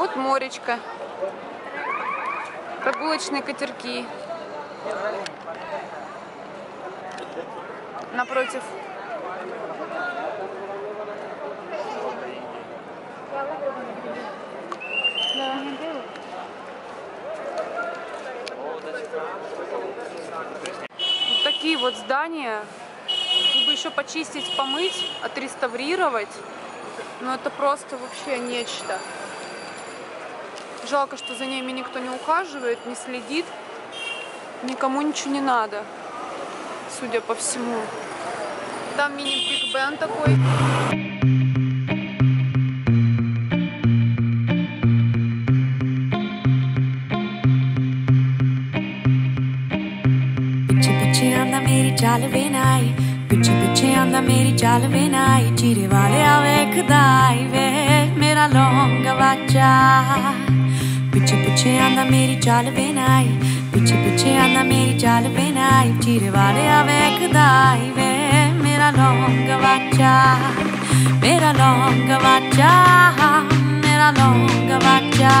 Вот моречко. Прогулочные катерки. Напротив. Вот такие вот здания. Их бы еще почистить, помыть, отреставрировать. Но это просто вообще нечто. Жалко, что за ними никто не ухаживает, не следит. Никому ничего не надо, судя по всему. Там мини-биг бен такой. ਪਿੱਛੇ ਪਿੱਛੇ ਆਂਦਾ ਮੇਰੀ ਚਾਲ ਵੇ ਨਾਈ ਪਿੱਛੇ ਪਿੱਛੇ ਆਂਦਾ ਮੇਰੀ ਚਾਲ ਵੇ ਨਾਈ ਚੀਰੇ ਵਾਲਿਆ ਵੇਖਦਾ ਈ ਵੇ ਮੇਰਾ ਲੌਂਗ ਵਾਚਾ ਪਿੱਛੇ ਪਿੱਛੇ ਆਂਦਾ ਮੇਰੀ ਚਾਲ ਵੇ ਨਾਈ ਪਿੱਛੇ ਪਿੱਛੇ ਆਂਦਾ ਮੇਰੀ ਚਾਲ ਵੇ ਨਾਈ ਚੀਰੇ ਵਾਲਿਆ ਵੇਖਦਾ ਈ ਵੇ, ਮੇਰਾ ਲੌਂਗ ਵਾਚਾ। ਮੇਰਾ ਲੌਂਗ ਵਾਚਾ ਮੇਰਾ ਲੌਂਗ ਵਾਚਾ।